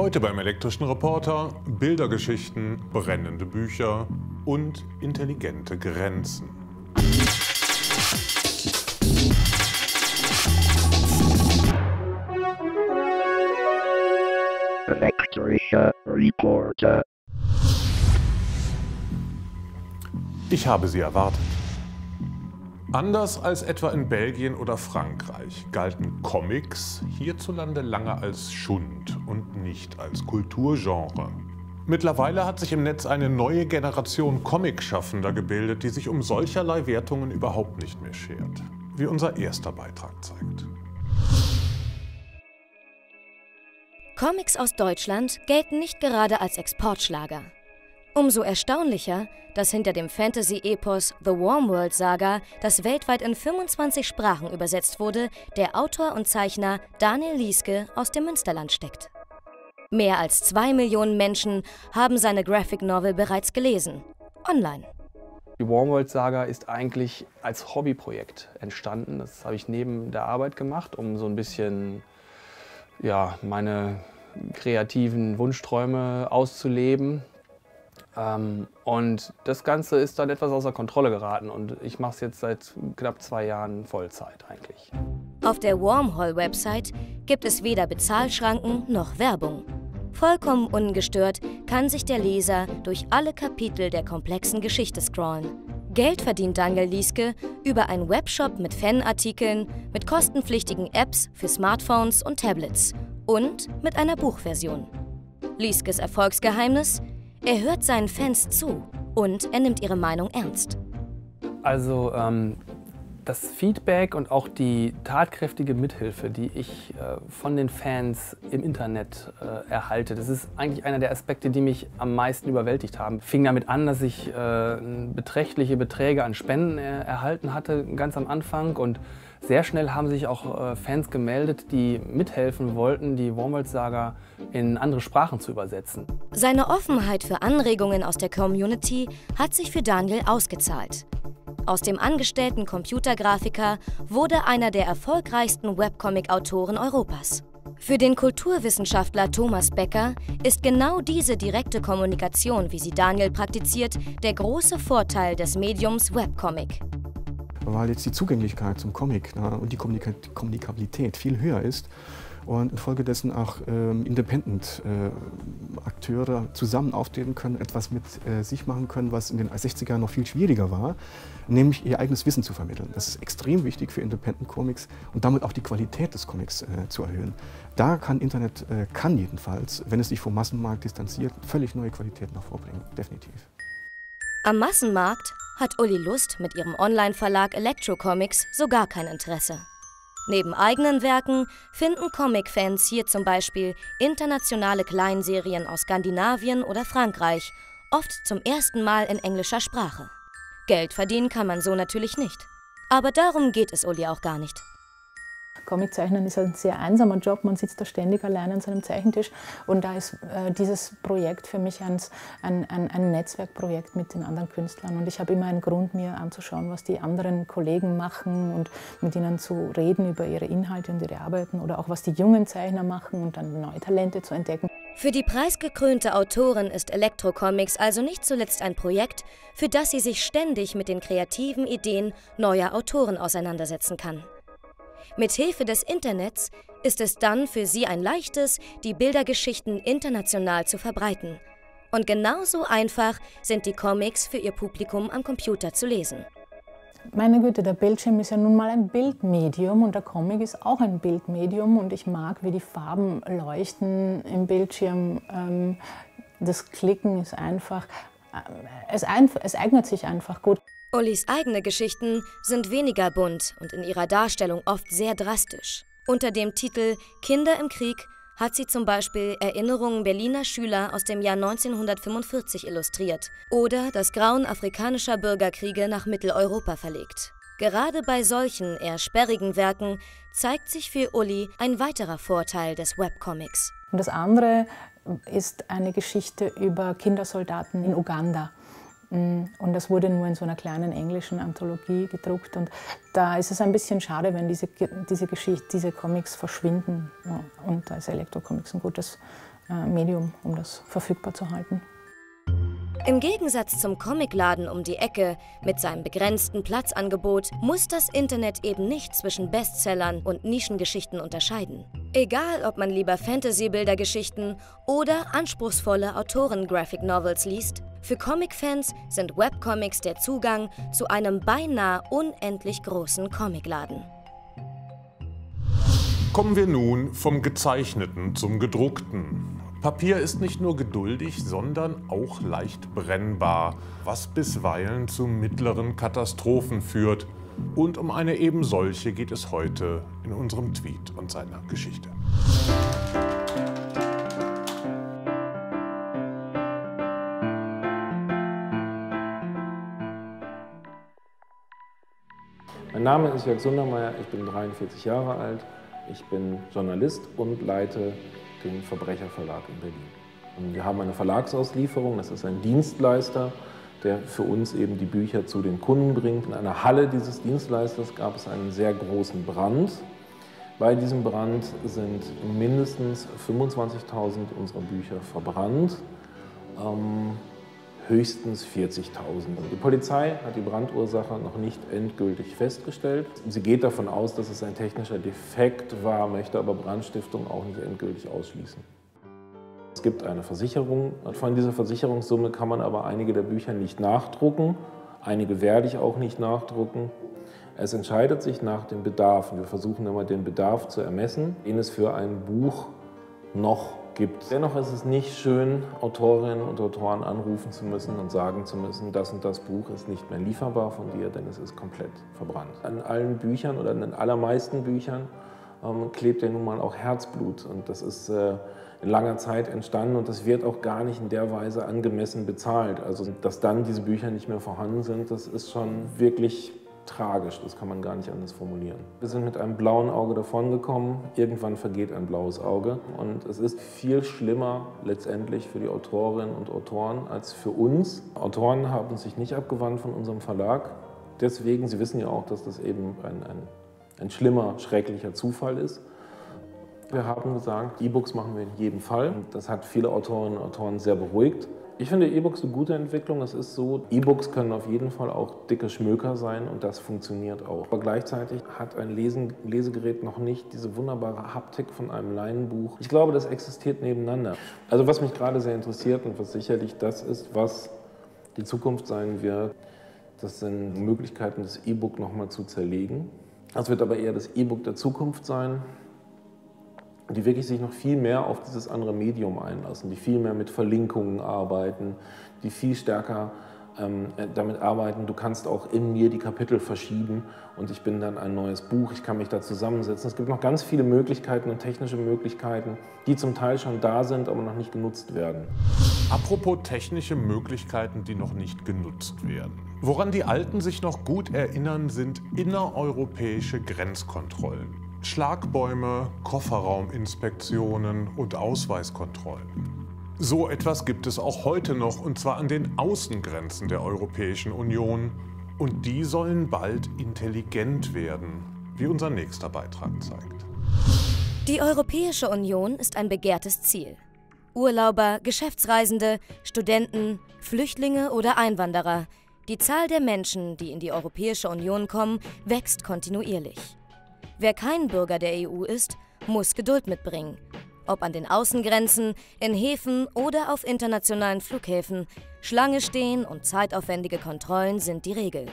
Heute beim elektrischen Reporter Bildergeschichten, brennende Bücher und intelligente Grenzen. Elektrischer Reporter. Ich habe sie erwartet. Anders als etwa in Belgien oder Frankreich galten Comics hierzulande lange als Schund und nicht als Kulturgenre. Mittlerweile hat sich im Netz eine neue Generation Comicschaffender gebildet, die sich um solcherlei Wertungen überhaupt nicht mehr schert, wie unser erster Beitrag zeigt. Comics aus Deutschland gelten nicht gerade als Exportschlager. Umso erstaunlicher, dass hinter dem Fantasy-Epos The Warmworld Saga, das weltweit in 25 Sprachen übersetzt wurde, der Autor und Zeichner Daniel Lieske aus dem Münsterland steckt. Mehr als zwei Millionen Menschen haben seine Graphic Novel bereits gelesen. Online. Die Warmworld Saga ist eigentlich als Hobbyprojekt entstanden. Das habe ich neben der Arbeit gemacht, um so ein bisschen ja, meine kreativen Wunschträume auszuleben ähm, und das Ganze ist dann etwas außer Kontrolle geraten und ich mache es jetzt seit knapp zwei Jahren Vollzeit eigentlich. Auf der Wormhole-Website gibt es weder Bezahlschranken noch Werbung. Vollkommen ungestört kann sich der Leser durch alle Kapitel der komplexen Geschichte scrollen. Geld verdient Daniel Lieske über einen Webshop mit Fanartikeln, mit kostenpflichtigen Apps für Smartphones und Tablets und mit einer Buchversion. Lieskes Erfolgsgeheimnis? Er hört seinen Fans zu und er nimmt ihre Meinung ernst. Also ähm, das Feedback und auch die tatkräftige Mithilfe, die ich äh, von den Fans im Internet äh, erhalte, das ist eigentlich einer der Aspekte, die mich am meisten überwältigt haben. Fing damit an, dass ich äh, beträchtliche Beträge an Spenden äh, erhalten hatte, ganz am Anfang und sehr schnell haben sich auch äh, Fans gemeldet, die mithelfen wollten, die Wormwald-Saga in andere Sprachen zu übersetzen. Seine Offenheit für Anregungen aus der Community hat sich für Daniel ausgezahlt. Aus dem angestellten Computergrafiker wurde einer der erfolgreichsten Webcomic-Autoren Europas. Für den Kulturwissenschaftler Thomas Becker ist genau diese direkte Kommunikation, wie sie Daniel praktiziert, der große Vorteil des Mediums Webcomic weil jetzt die Zugänglichkeit zum Comic na, und die Kommunika Kommunikabilität viel höher ist und infolgedessen auch ähm, Independent-Akteure äh, zusammen auftreten können, etwas mit äh, sich machen können, was in den 60er Jahren noch viel schwieriger war, nämlich ihr eigenes Wissen zu vermitteln. Das ist extrem wichtig für Independent-Comics und damit auch die Qualität des Comics äh, zu erhöhen. Da kann Internet, äh, kann jedenfalls, wenn es sich vom Massenmarkt distanziert, völlig neue Qualitäten hervorbringen, definitiv. Am Massenmarkt hat Uli Lust mit ihrem Online-Verlag Electro Comics sogar kein Interesse. Neben eigenen Werken finden Comic-Fans hier zum Beispiel internationale Kleinserien aus Skandinavien oder Frankreich, oft zum ersten Mal in englischer Sprache. Geld verdienen kann man so natürlich nicht. Aber darum geht es Uli auch gar nicht. Comiczeichnen ist ein sehr einsamer Job, man sitzt da ständig allein an seinem Zeichentisch und da ist äh, dieses Projekt für mich ein, ein, ein, Netzwerkprojekt mit den anderen Künstlern und ich habe immer einen Grund, mir anzuschauen, was die anderen Kollegen machen und mit ihnen zu reden über ihre Inhalte und ihre Arbeiten oder auch was die jungen Zeichner machen und dann neue Talente zu entdecken. Für die preisgekrönte Autorin ist Elektrocomics also nicht zuletzt ein Projekt, für das sie sich ständig mit den kreativen Ideen neuer Autoren auseinandersetzen kann. Mithilfe des Internets ist es dann für sie ein leichtes, die Bildergeschichten international zu verbreiten. Und genauso einfach sind die Comics für ihr Publikum am Computer zu lesen. Meine Güte, der Bildschirm ist ja nun mal ein Bildmedium und der Comic ist auch ein Bildmedium und ich mag, wie die Farben leuchten im Bildschirm. Ähm, das Klicken ist einfach, äh, es, es eignet sich einfach gut. Ullis eigene Geschichten sind weniger bunt und in ihrer Darstellung oft sehr drastisch. Unter dem Titel Kinder im Krieg hat sie zum Beispiel Erinnerungen Berliner Schüler aus dem Jahr 1945 illustriert oder das Grauen afrikanischer Bürgerkriege nach Mitteleuropa verlegt. Gerade bei solchen eher sperrigen Werken zeigt sich für Uli ein weiterer Vorteil des Webcomics. Und das andere ist eine Geschichte über Kindersoldaten in Uganda. Mm, und das wurde nur in so einer kleinen englischen Anthologie gedruckt. Und da ist es ein bisschen schade, wenn diese, diese Geschichte, diese Comics verschwinden. Und da ist Elektrocomics ein gutes äh, Medium, um das verfügbar zu halten. Im Gegensatz zum Comicladen um die Ecke mit seinem begrenzten Platzangebot muss das Internet eben nicht zwischen Bestsellern und Nischengeschichten unterscheiden. Egal, ob man lieber Fantasy-Bildergeschichten oder anspruchsvolle Autoren-Graphic-Novels liest, für Comic-Fans sind Webcomics der Zugang zu einem beinahe unendlich großen Comicladen. Kommen wir nun vom Gezeichneten zum Gedruckten. Papier ist nicht nur geduldig, sondern auch leicht brennbar, was bisweilen zu mittleren Katastrophen führt. Und um eine eben solche geht es heute in unserem Tweet und seiner Geschichte. Mein Name ist Jörg Sundermeier, ich bin 43 Jahre alt, ich bin Journalist und leite den Verbrecherverlag in Berlin. Und wir haben eine Verlagsauslieferung, das ist ein Dienstleister, der für uns eben die Bücher zu den Kunden bringt. In einer Halle dieses Dienstleisters gab es einen sehr großen Brand. Bei diesem Brand sind mindestens 25.000 unserer Bücher verbrannt, ähm, höchstens 40.000. Die Polizei hat die Brandursache noch nicht endgültig festgestellt. Sie geht davon aus, dass es ein technischer Defekt war, möchte aber Brandstiftung auch nicht endgültig ausschließen. Es gibt eine Versicherung. Von dieser Versicherungssumme kann man aber einige der Bücher nicht nachdrucken. Einige werde ich auch nicht nachdrucken. Es entscheidet sich nach dem Bedarf. Wir versuchen immer den Bedarf zu ermessen, den es für ein Buch noch gibt. Dennoch ist es nicht schön, Autorinnen und Autoren anrufen zu müssen und sagen zu müssen, das und das Buch ist nicht mehr lieferbar von dir, denn es ist komplett verbrannt. An allen Büchern oder an den allermeisten Büchern ähm, klebt ja nun mal auch Herzblut und das ist äh, in langer Zeit entstanden und das wird auch gar nicht in der Weise angemessen bezahlt. Also dass dann diese Bücher nicht mehr vorhanden sind, das ist schon wirklich tragisch, das kann man gar nicht anders formulieren. Wir sind mit einem blauen Auge davongekommen, irgendwann vergeht ein blaues Auge und es ist viel schlimmer letztendlich für die Autorinnen und Autoren als für uns. Autoren haben sich nicht abgewandt von unserem Verlag, deswegen, Sie wissen ja auch, dass das eben ein, ein, ein schlimmer, schrecklicher Zufall ist. Wir haben gesagt, E-Books machen wir in jedem Fall. Das hat viele Autorinnen und Autoren sehr beruhigt. Ich finde E-Books eine gute Entwicklung. Es ist so, E-Books können auf jeden Fall auch dicke Schmöker sein und das funktioniert auch. Aber gleichzeitig hat ein Lesen, Lesegerät noch nicht diese wunderbare Haptik von einem Leinenbuch. Ich glaube, das existiert nebeneinander. Also was mich gerade sehr interessiert und was sicherlich das ist, was die Zukunft sein wird, das sind Möglichkeiten, das E-Book nochmal zu zerlegen. Das wird aber eher das E-Book der Zukunft sein die wirklich sich noch viel mehr auf dieses andere Medium einlassen, die viel mehr mit Verlinkungen arbeiten, die viel stärker ähm, damit arbeiten, du kannst auch in mir die Kapitel verschieben und ich bin dann ein neues Buch, ich kann mich da zusammensetzen. Es gibt noch ganz viele Möglichkeiten und technische Möglichkeiten, die zum Teil schon da sind, aber noch nicht genutzt werden. Apropos technische Möglichkeiten, die noch nicht genutzt werden. Woran die Alten sich noch gut erinnern, sind innereuropäische Grenzkontrollen. Schlagbäume, Kofferrauminspektionen und Ausweiskontrollen. So etwas gibt es auch heute noch, und zwar an den Außengrenzen der Europäischen Union. Und die sollen bald intelligent werden, wie unser nächster Beitrag zeigt. Die Europäische Union ist ein begehrtes Ziel. Urlauber, Geschäftsreisende, Studenten, Flüchtlinge oder Einwanderer. Die Zahl der Menschen, die in die Europäische Union kommen, wächst kontinuierlich. Wer kein Bürger der EU ist, muss Geduld mitbringen. Ob an den Außengrenzen, in Häfen oder auf internationalen Flughäfen, Schlange stehen und zeitaufwendige Kontrollen sind die Regel.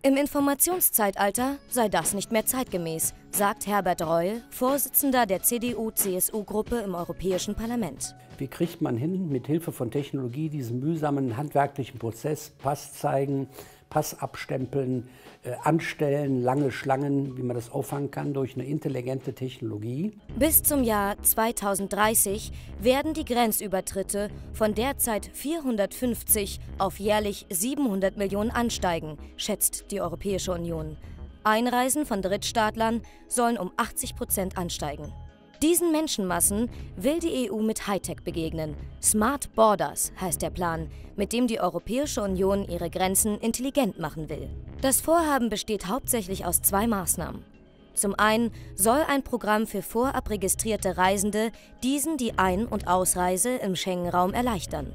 Im Informationszeitalter sei das nicht mehr zeitgemäß, sagt Herbert Reul, Vorsitzender der CDU-CSU-Gruppe im Europäischen Parlament. Wie kriegt man hin, mit Hilfe von Technologie diesen mühsamen handwerklichen Prozess, Pass zeigen, Pass abstempeln, äh, anstellen, lange Schlangen, wie man das auffangen kann durch eine intelligente Technologie. Bis zum Jahr 2030 werden die Grenzübertritte von derzeit 450 auf jährlich 700 Millionen ansteigen, schätzt die Europäische Union. Einreisen von Drittstaatlern sollen um 80 Prozent ansteigen. Diesen Menschenmassen will die EU mit Hightech begegnen. Smart Borders heißt der Plan, mit dem die Europäische Union ihre Grenzen intelligent machen will. Das Vorhaben besteht hauptsächlich aus zwei Maßnahmen. Zum einen soll ein Programm für vorab registrierte Reisende diesen die Ein- und Ausreise im Schengen-Raum erleichtern.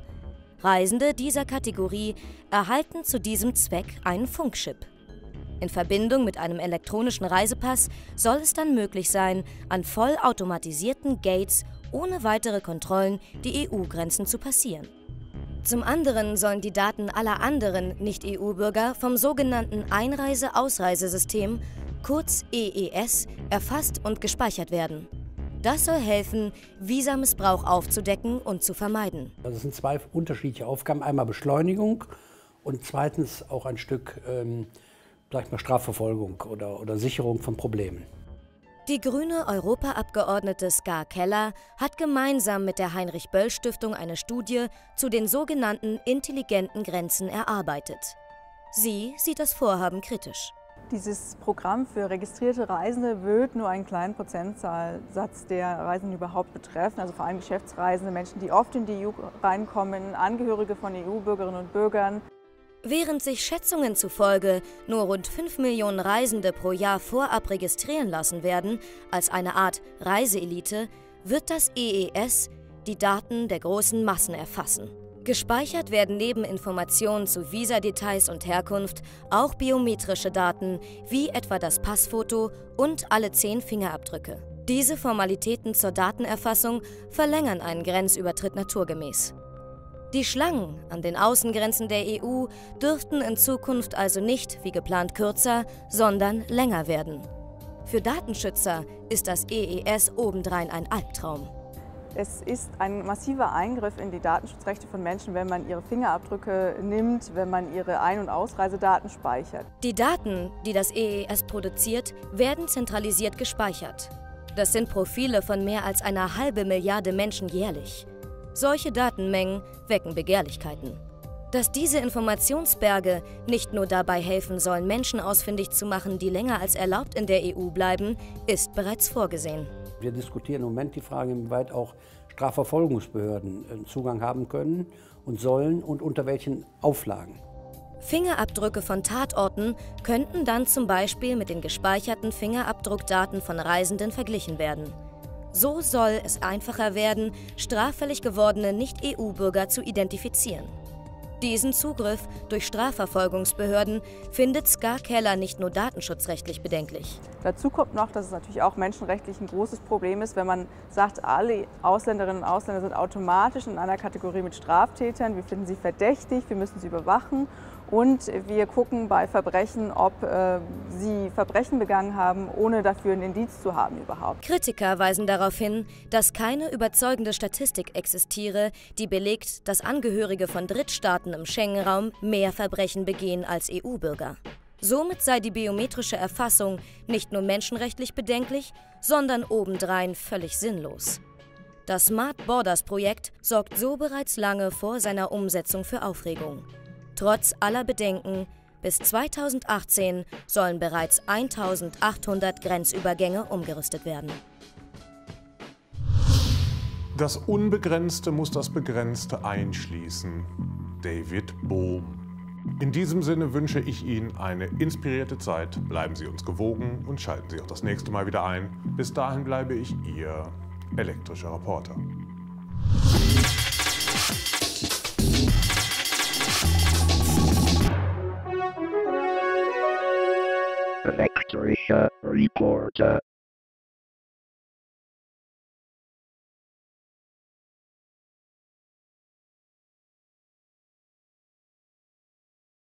Reisende dieser Kategorie erhalten zu diesem Zweck einen Funkchip. In Verbindung mit einem elektronischen Reisepass soll es dann möglich sein, an vollautomatisierten Gates ohne weitere Kontrollen die EU-Grenzen zu passieren. Zum anderen sollen die Daten aller anderen Nicht-EU-Bürger vom sogenannten Einreise-Ausreisesystem, kurz EES, erfasst und gespeichert werden. Das soll helfen, Visamissbrauch aufzudecken und zu vermeiden. Das also sind zwei unterschiedliche Aufgaben. Einmal Beschleunigung und zweitens auch ein Stück ähm, sag mal, Strafverfolgung oder, oder Sicherung von Problemen. Die grüne Europaabgeordnete Ska Keller hat gemeinsam mit der Heinrich-Böll-Stiftung eine Studie zu den sogenannten intelligenten Grenzen erarbeitet. Sie sieht das Vorhaben kritisch. Dieses Programm für registrierte Reisende wird nur einen kleinen Prozentsatz der Reisenden überhaupt betreffen, also vor allem Geschäftsreisende, Menschen, die oft in die EU reinkommen, Angehörige von EU-Bürgerinnen und Bürgern. Während sich Schätzungen zufolge nur rund 5 Millionen Reisende pro Jahr vorab registrieren lassen werden, als eine Art Reiseelite, wird das EES die Daten der großen Massen erfassen. Gespeichert werden neben Informationen zu Visadetails und Herkunft auch biometrische Daten, wie etwa das Passfoto und alle zehn Fingerabdrücke. Diese Formalitäten zur Datenerfassung verlängern einen Grenzübertritt naturgemäß. Die Schlangen an den Außengrenzen der EU dürften in Zukunft also nicht wie geplant kürzer, sondern länger werden. Für Datenschützer ist das EES obendrein ein Albtraum. Es ist ein massiver Eingriff in die Datenschutzrechte von Menschen, wenn man ihre Fingerabdrücke nimmt, wenn man ihre Ein- und Ausreisedaten speichert. Die Daten, die das EES produziert, werden zentralisiert gespeichert. Das sind Profile von mehr als einer halben Milliarde Menschen jährlich. Solche Datenmengen wecken Begehrlichkeiten. Dass diese Informationsberge nicht nur dabei helfen sollen, Menschen ausfindig zu machen, die länger als erlaubt in der EU bleiben, ist bereits vorgesehen. Wir diskutieren im Moment die Frage, inwieweit auch Strafverfolgungsbehörden äh, Zugang haben können und sollen und unter welchen Auflagen. Fingerabdrücke von Tatorten könnten dann zum Beispiel mit den gespeicherten Fingerabdruckdaten von Reisenden verglichen werden. So soll es einfacher werden, straffällig gewordene Nicht-EU-Bürger zu identifizieren. Diesen Zugriff durch Strafverfolgungsbehörden findet Ska Keller nicht nur datenschutzrechtlich bedenklich. Dazu kommt noch, dass es natürlich auch menschenrechtlich ein großes Problem ist, wenn man sagt, alle Ausländerinnen und Ausländer sind automatisch in einer Kategorie mit Straftätern. Wir finden sie verdächtig, wir müssen sie überwachen und wir gucken bei Verbrechen, ob äh, sie Verbrechen begangen haben, ohne dafür ein Indiz zu haben überhaupt. Kritiker weisen darauf hin, dass keine überzeugende Statistik existiere, die belegt, dass Angehörige von Drittstaaten im Schengen-Raum mehr Verbrechen begehen als EU-Bürger. Somit sei die biometrische Erfassung nicht nur menschenrechtlich bedenklich, sondern obendrein völlig sinnlos. Das Smart Borders Projekt sorgt so bereits lange vor seiner Umsetzung für Aufregung. Trotz aller Bedenken, bis 2018 sollen bereits 1800 Grenzübergänge umgerüstet werden. Das Unbegrenzte muss das Begrenzte einschließen. David Bohm. In diesem Sinne wünsche ich Ihnen eine inspirierte Zeit. Bleiben Sie uns gewogen und schalten Sie auch das nächste Mal wieder ein. Bis dahin bleibe ich Ihr elektrischer Reporter. Elektrischer Reporter.